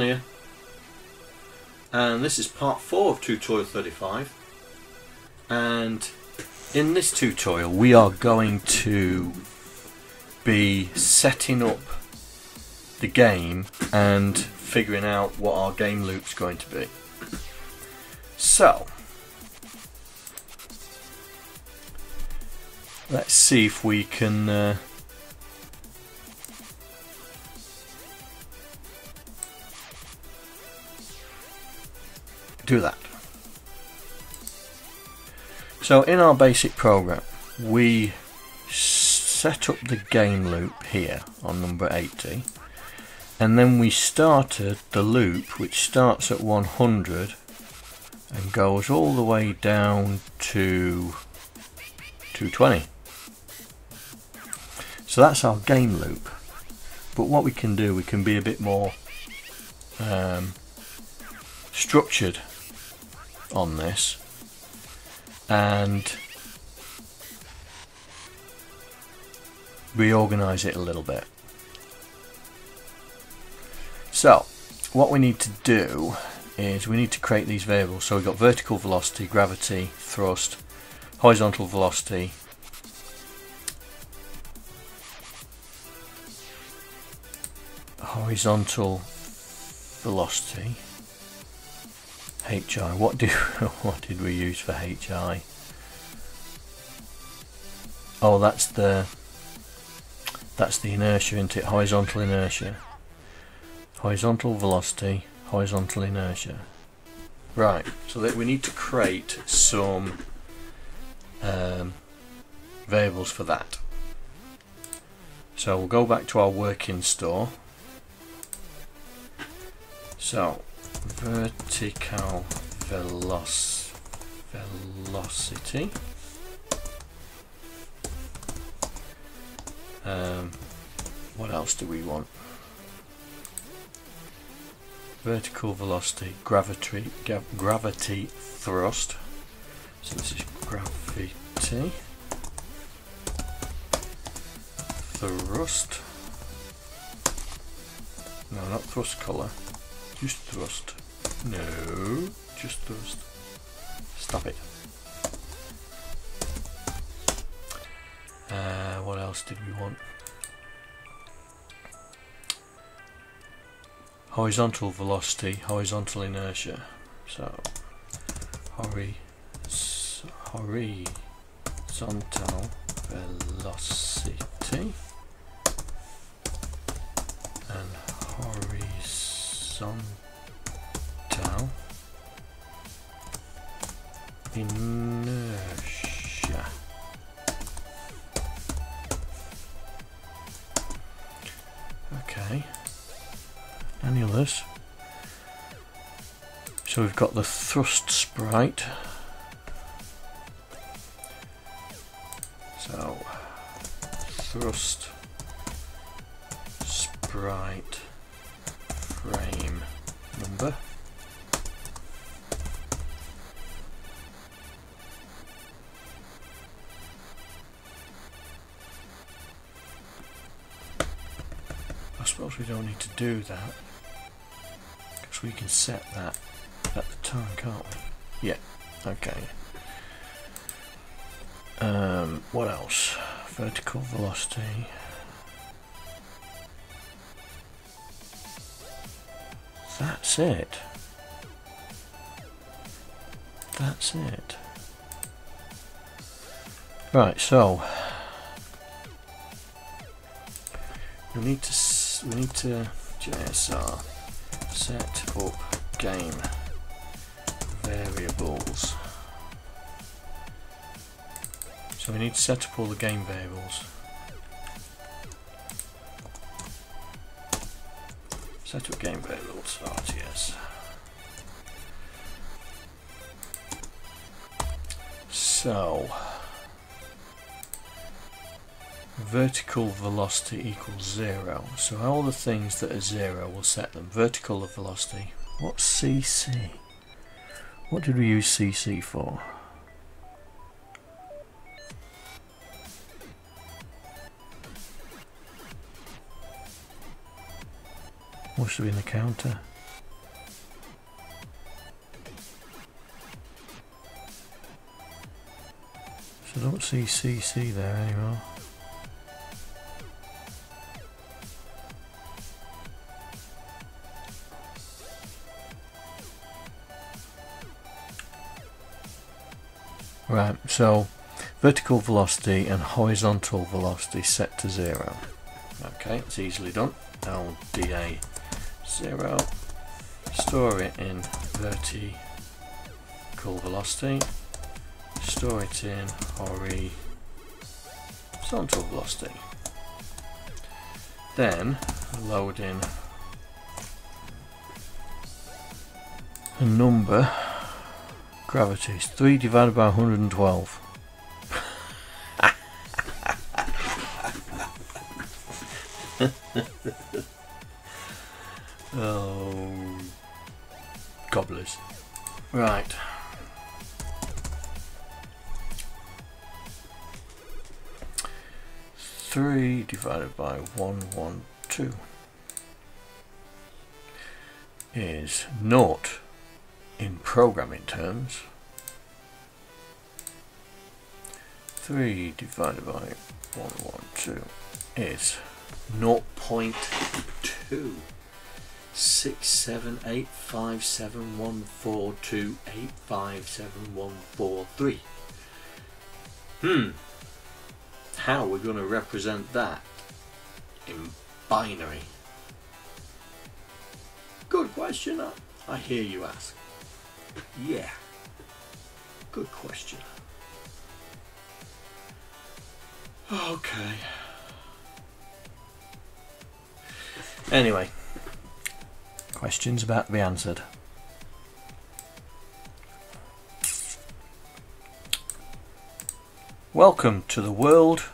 Here. And this is part 4 of tutorial 35. And in this tutorial we are going to be setting up the game and figuring out what our game loop's going to be. So, let's see if we can uh, do that. So in our basic program we set up the game loop here on number 80 and then we started the loop which starts at 100 and goes all the way down to 220 so that's our game loop but what we can do we can be a bit more um, structured on this and reorganize it a little bit. So what we need to do is we need to create these variables. So we've got vertical velocity, gravity, thrust, horizontal velocity, horizontal velocity HI. What do what did we use for HI? Oh, that's the that's the inertia, isn't it? Horizontal inertia. Horizontal velocity, horizontal inertia. Right, so that we need to create some um, variables for that. So we'll go back to our working store. So vertical veloc velocity. Um, what else do we want? Vertical velocity gravity gravity thrust. So this is gravity. Thrust. No not thrust color just thrust. No, just thrust. Stop it. Uh, what else did we want? Horizontal velocity, horizontal inertia. So, hori horizontal velocity and horizontal inertia. Okay. Others? So we've got the thrust sprite. So thrust sprite frame number. I suppose we don't need to do that because we can set that at the time, can't we? Yeah, okay. Um, what else? Vertical velocity. That's it. That's it. Right, so we need to we need to JSR set up game variables. So we need to set up all the game variables. Set up game variables, RTS. So vertical velocity equals zero. So all the things that are zero will set them. Vertical velocity. What's CC? What did we use CC for? What should be in the counter? So I don't see CC there anymore. Right, so vertical velocity and horizontal velocity set to zero. Okay, it's easily done. I'll DA 0, store it in vertical velocity, store it in horizontal velocity. Then load in a number, gravity is 3 divided by 112. Um, oh, gobblers. Right. Three divided by one one two is naught in programming terms, 3 divided by 112 is 0.2. Six seven eight five seven one four two eight five seven one four three. Hmm. How are we going to represent that in binary? Good question. I hear you ask. Yeah. Good question. Okay. Anyway, questions about to be answered. Welcome to the world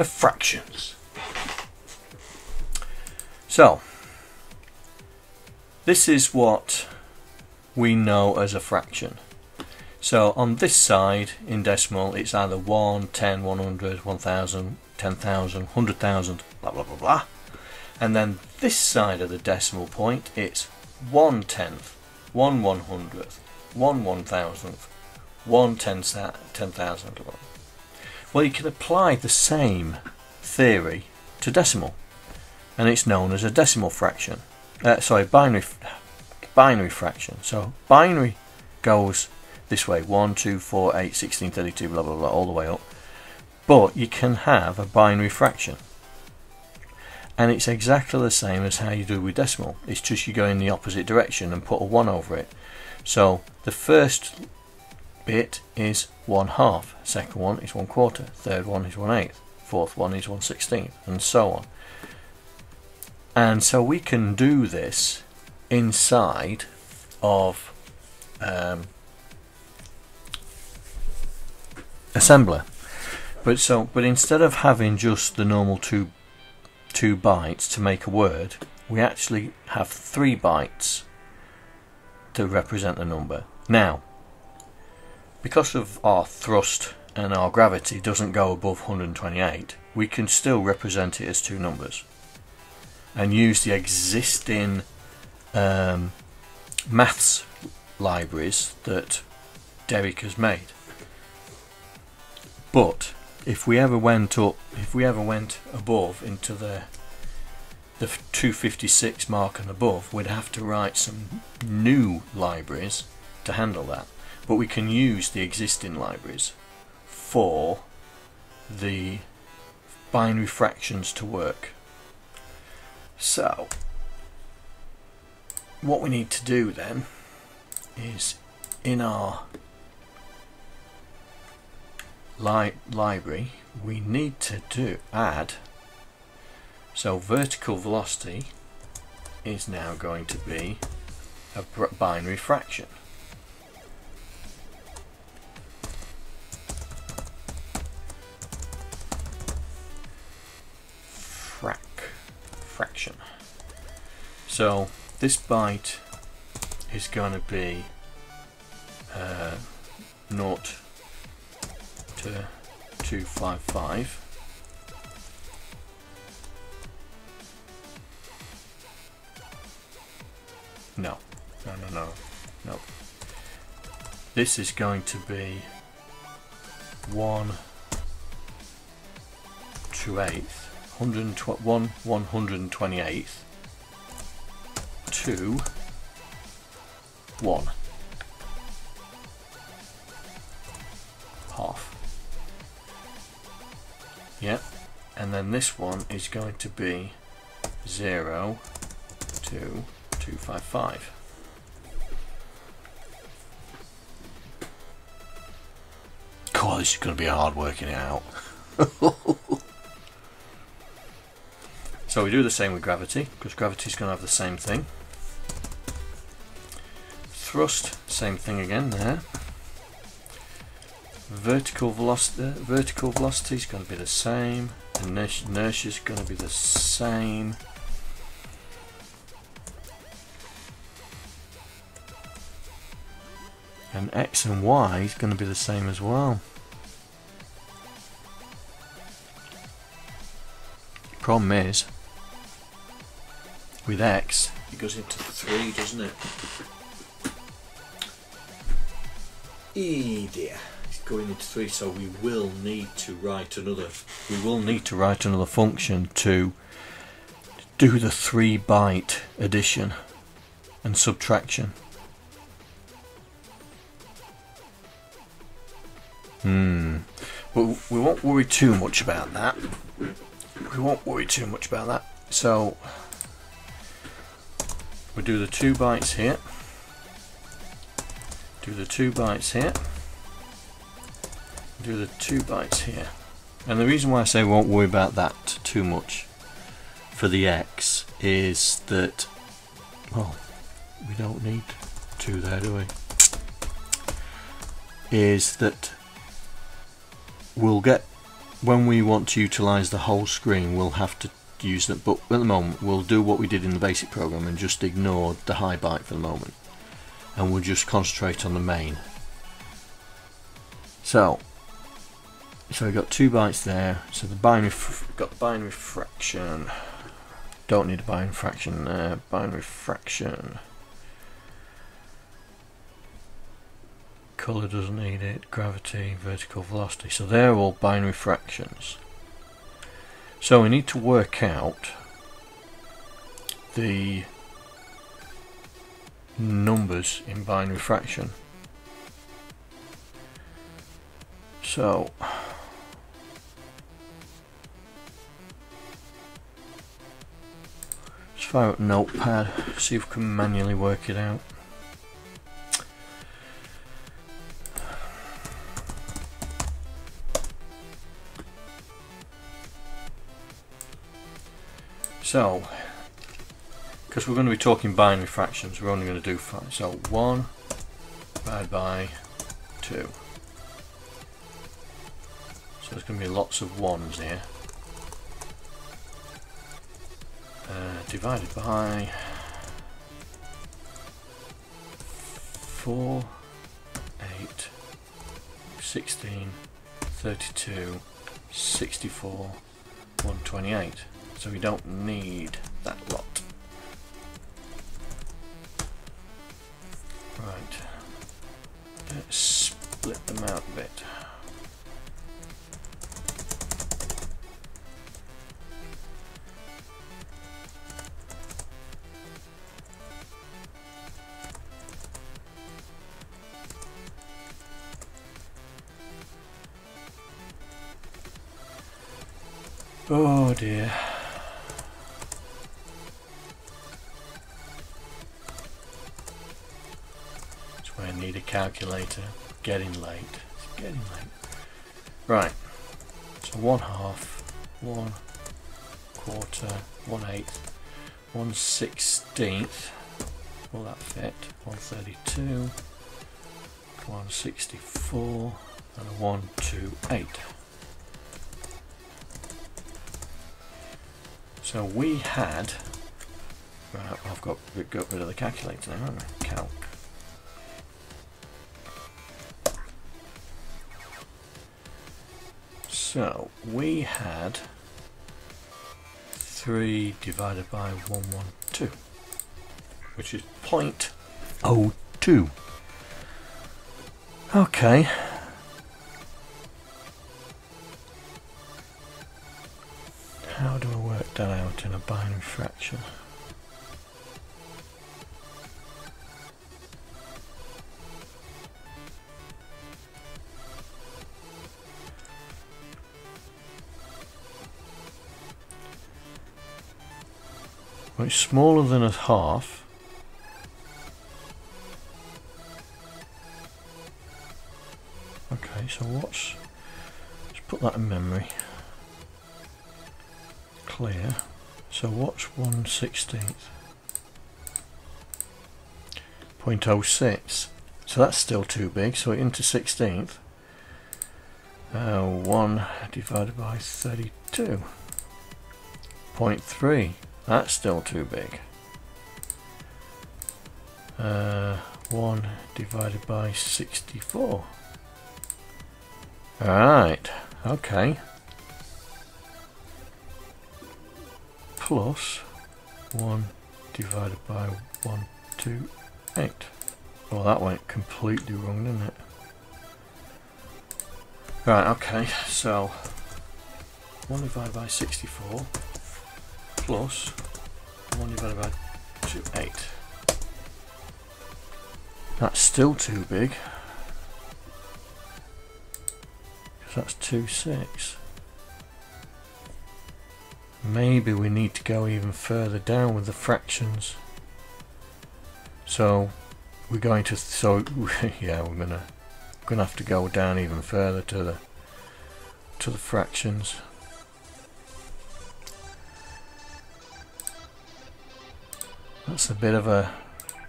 of fractions. So, this is what we know as a fraction. So on this side in decimal it's either 1, 10, 100, 1000, 10,000, 100,000, blah blah blah blah. And then this side of the decimal point it's 1 tenth, 1 one hundredth, 1 one thousandth, 1 ten thousand. Well you can apply the same theory to decimal and it's known as a decimal fraction. Uh, sorry, binary binary fraction. So binary goes this way 1, 2, 4, 8, 16, 32, blah blah blah, all the way up. But you can have a binary fraction. And it's exactly the same as how you do with decimal. It's just you go in the opposite direction and put a 1 over it. So the first bit is 1 half, second one is 1 quarter, third one is 1 eighth, fourth one is 1 sixteenth, and so on. And so we can do this inside of um, assembler. But so, but instead of having just the normal two two bytes to make a word, we actually have three bytes to represent the number. Now, because of our thrust and our gravity doesn't go above 128, we can still represent it as two numbers and use the existing um, maths libraries that Derek has made. But if we ever went up, if we ever went above into the the 256 mark and above, we'd have to write some new libraries to handle that. But we can use the existing libraries for the binary fractions to work. So what we need to do then is in our li library we need to do add. So vertical velocity is now going to be a binary fraction. Frac fraction. So this byte is going to be uh, 0 to 255 No, no, no, no, no. This is going to be 1 to 8th, 1 128th, 2, 1. And then this one is going to be 0, 2, 255. God, this is going to be hard working it out. so we do the same with gravity, because gravity is going to have the same thing. Thrust, same thing again there. Vertical velocity, vertical velocity is going to be the same. Inertia is going to be the same. And X and Y is going to be the same as well. Problem is, with X, it goes into 3, doesn't it? E dear. Going into 3, so we will need to write another, we will need to write another function to do the 3 byte addition and subtraction. Hmm. But we won't worry too much about that. We won't worry too much about that. So we do the two bytes here. Do the two bytes here. Do the two bytes here. And the reason why I say won't worry about that too much for the X is that, well, we don't need two there, do we? Is that we'll get when we want to utilize the whole screen we'll have to use that but at the moment we'll do what we did in the basic program and just ignore the high byte for the moment and we'll just concentrate on the main so so we've got two bytes there so the binary got binary fraction don't need a binary fraction there binary fraction colour doesn't need it, gravity, vertical velocity. So they're all binary fractions. So we need to work out the numbers in binary fraction. So let's Notepad, see if we can manually work it out. So, because we're going to be talking binary fractions, we're only going to do five. So 1 divided by 2. So there's going to be lots of 1s here. Divided by 4, 8, 16, 32, 64, 128 so we don't need that lot. Right, let's split them out a bit. Oh dear. That's where I need a calculator. Getting late. It's getting late. Right. So one half, one quarter, one eighth, one sixteenth. Will that fit? 132, 164, and 128. So we had. Right, I've got got rid of the calculator now, haven't I? Calc. So we had 3 divided by 112. which is 0.02. Okay. How do I that out in a binary fraction? It's smaller than a half. Okay, so what's... Let's put that in memory. Clear. So what's 1 16th? 0.06. So that's still too big, so into 16th. Uh, 1 divided by 32. 0.3. That's still too big. Uh, 1 divided by 64. Alright, okay. Plus 1 divided by 1, 2, 8. Well, that went completely wrong, didn't it? Right, okay, so 1 divided by 64 plus 1 divided by 2, 8. That's still too big. Because that's 2, 6. Maybe we need to go even further down with the fractions. So we're going to, so yeah, we're gonna, gonna have to go down even further to the, to the fractions. That's a bit of a...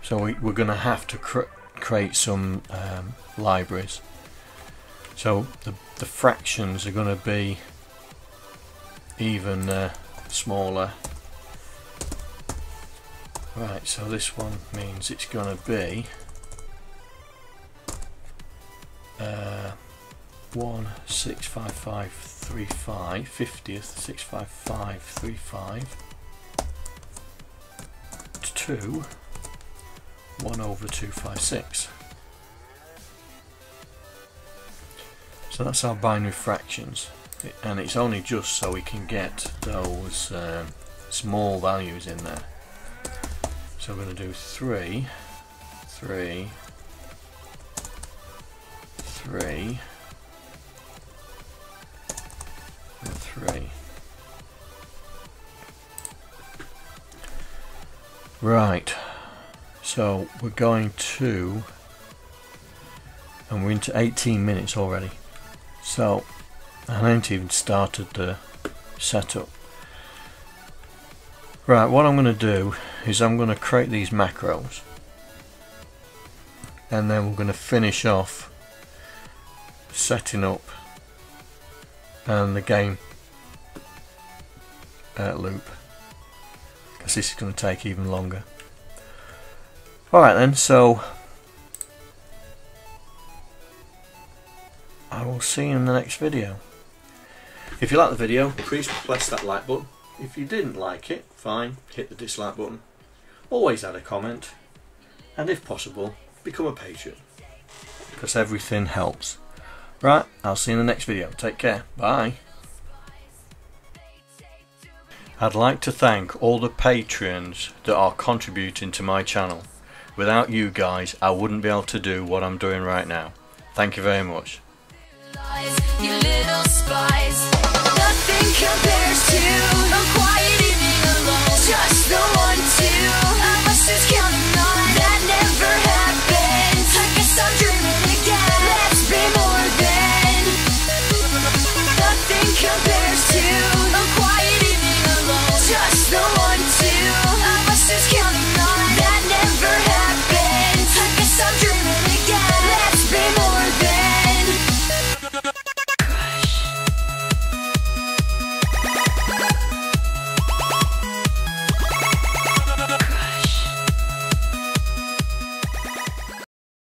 So we, we're going to have to cr create some um, libraries. So the, the fractions are going to be even uh, smaller. Right, so this one means it's going to be uh, 1 6 5 5 3 5 50th 6 5 5 3 5 2 1 over 256. So that's our binary fractions and it's only just so we can get those um, small values in there. So we're going to do 3, 3, 3, and 3. Right, so we're going to, and we're into 18 minutes already. So I haven't even started the setup. Right, what I'm going to do is I'm going to create these macros and then we're going to finish off setting up and the game uh, loop because this is going to take even longer. Alright then, so I will see you in the next video. If you like the video, please press that like button. If you didn't like it, fine, hit the dislike button. Always add a comment. And if possible, become a patron. Because everything helps. Right, I'll see you in the next video. Take care. Bye. I'd like to thank all the patrons that are contributing to my channel. Without you guys, I wouldn't be able to do what I'm doing right now. Thank you very much. Nothing compares to